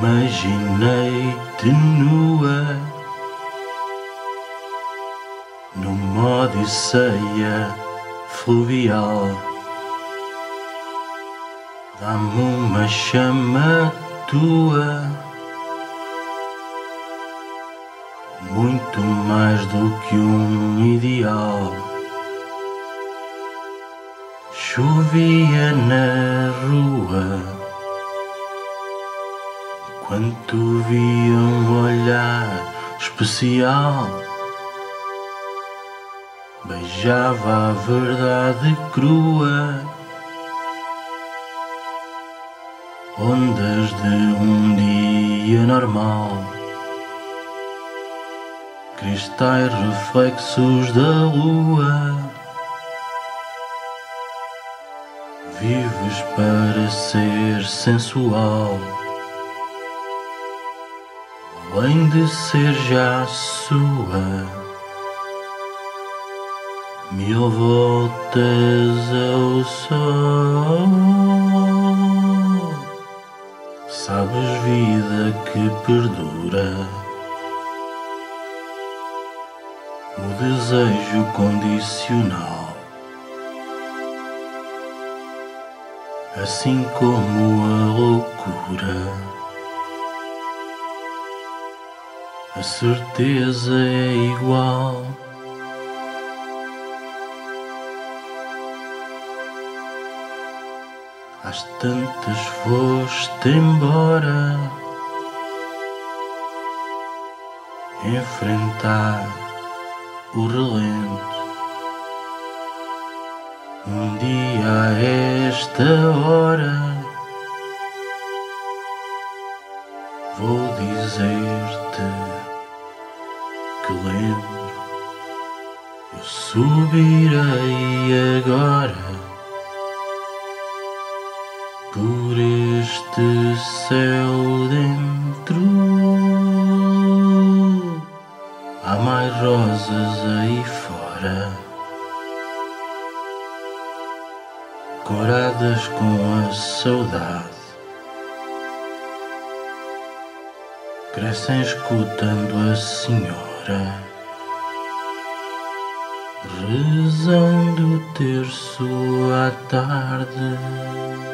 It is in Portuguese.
Imaginei-te nua numa odisseia fluvial. Dá-me uma chama tua, muito mais do que um ideal. Chovia na rua quando vi um olhar especial, beijava a verdade crua, ondas de um dia normal, cristais reflexos da lua. Vives para ser sensual de ser já sua. Mil voltas ao sol, sabes, vida que perdura. O desejo condicional, assim como a loucura. A certeza é igual. Às tantas foste embora enfrentar o relento. Um dia a esta hora vou dizer-te que lembro. Eu subirei agora por este céu dentro. Há mais rosas aí fora, coradas com a saudade. Crescem escutando a Senhora rezando o terço à tarde.